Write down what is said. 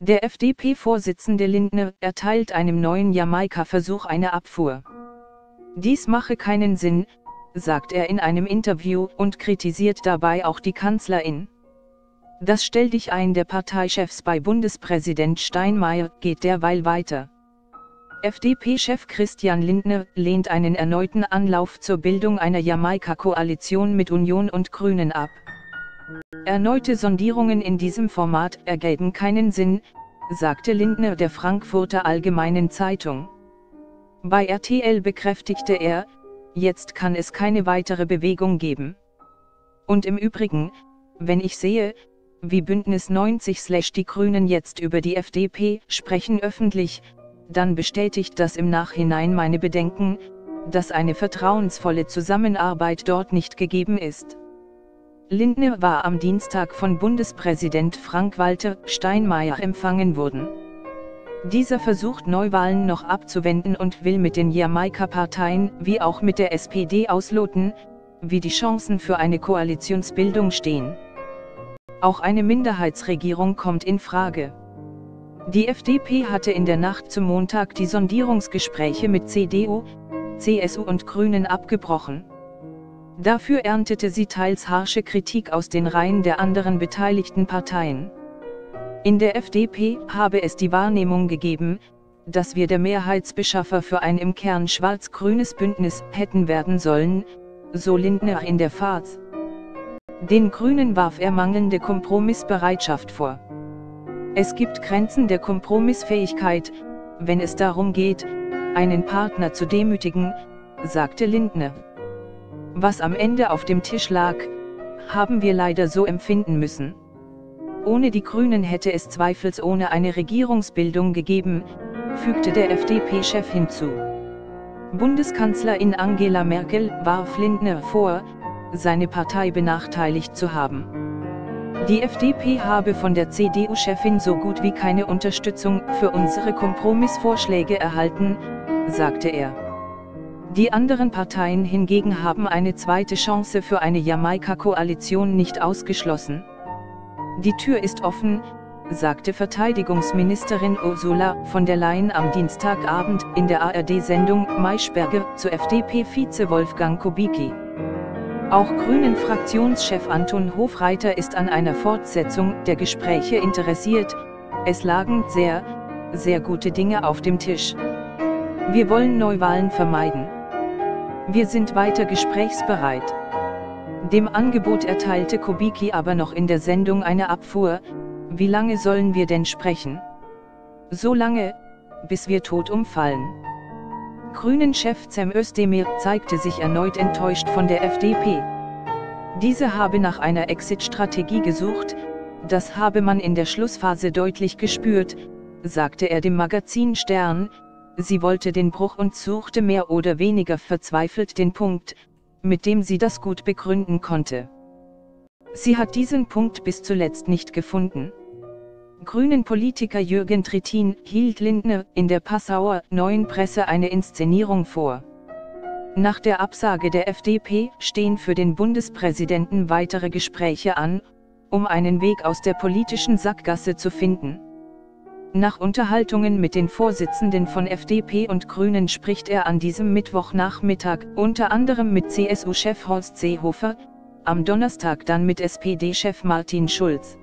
Der FDP-Vorsitzende Lindner erteilt einem neuen Jamaika-Versuch eine Abfuhr. Dies mache keinen Sinn, sagt er in einem Interview und kritisiert dabei auch die Kanzlerin. Das Stelldichein der Parteichefs bei Bundespräsident Steinmeier geht derweil weiter. FDP-Chef Christian Lindner lehnt einen erneuten Anlauf zur Bildung einer Jamaika-Koalition mit Union und Grünen ab. Erneute Sondierungen in diesem Format ergeben keinen Sinn, sagte Lindner der Frankfurter Allgemeinen Zeitung. Bei RTL bekräftigte er, jetzt kann es keine weitere Bewegung geben. Und im Übrigen, wenn ich sehe, wie Bündnis 90 die Grünen jetzt über die FDP sprechen öffentlich, dann bestätigt das im Nachhinein meine Bedenken, dass eine vertrauensvolle Zusammenarbeit dort nicht gegeben ist. Lindner war am Dienstag von Bundespräsident Frank-Walter Steinmeier empfangen worden. Dieser versucht Neuwahlen noch abzuwenden und will mit den Jamaika-Parteien wie auch mit der SPD ausloten, wie die Chancen für eine Koalitionsbildung stehen. Auch eine Minderheitsregierung kommt in Frage. Die FDP hatte in der Nacht zum Montag die Sondierungsgespräche mit CDU, CSU und Grünen abgebrochen. Dafür erntete sie teils harsche Kritik aus den Reihen der anderen beteiligten Parteien. In der FDP habe es die Wahrnehmung gegeben, dass wir der Mehrheitsbeschaffer für ein im Kern schwarz-grünes Bündnis hätten werden sollen, so Lindner in der Fahrt. Den Grünen warf er mangelnde Kompromissbereitschaft vor. Es gibt Grenzen der Kompromissfähigkeit, wenn es darum geht, einen Partner zu demütigen, sagte Lindner. Was am Ende auf dem Tisch lag, haben wir leider so empfinden müssen. Ohne die Grünen hätte es zweifelsohne eine Regierungsbildung gegeben, fügte der FDP-Chef hinzu. Bundeskanzlerin Angela Merkel warf Lindner vor, seine Partei benachteiligt zu haben. Die FDP habe von der CDU-Chefin so gut wie keine Unterstützung für unsere Kompromissvorschläge erhalten, sagte er. Die anderen Parteien hingegen haben eine zweite Chance für eine Jamaika-Koalition nicht ausgeschlossen. Die Tür ist offen, sagte Verteidigungsministerin Ursula von der Leyen am Dienstagabend in der ARD-Sendung Maischberger zu FDP-Vize Wolfgang Kubicki. Auch Grünen-Fraktionschef Anton Hofreiter ist an einer Fortsetzung der Gespräche interessiert, es lagen sehr, sehr gute Dinge auf dem Tisch. Wir wollen Neuwahlen vermeiden. Wir sind weiter gesprächsbereit. Dem Angebot erteilte Kubicki aber noch in der Sendung eine Abfuhr, wie lange sollen wir denn sprechen? So lange, bis wir tot umfallen. Grünen-Chef Cem Özdemir zeigte sich erneut enttäuscht von der FDP. Diese habe nach einer Exit-Strategie gesucht, das habe man in der Schlussphase deutlich gespürt, sagte er dem Magazin Stern, sie wollte den Bruch und suchte mehr oder weniger verzweifelt den Punkt, mit dem sie das gut begründen konnte. Sie hat diesen Punkt bis zuletzt nicht gefunden. Grünen Politiker Jürgen Trittin hielt Lindner in der Passauer Neuen Presse eine Inszenierung vor. Nach der Absage der FDP stehen für den Bundespräsidenten weitere Gespräche an, um einen Weg aus der politischen Sackgasse zu finden. Nach Unterhaltungen mit den Vorsitzenden von FDP und Grünen spricht er an diesem Mittwochnachmittag unter anderem mit CSU-Chef Horst Seehofer, am Donnerstag dann mit SPD-Chef Martin Schulz.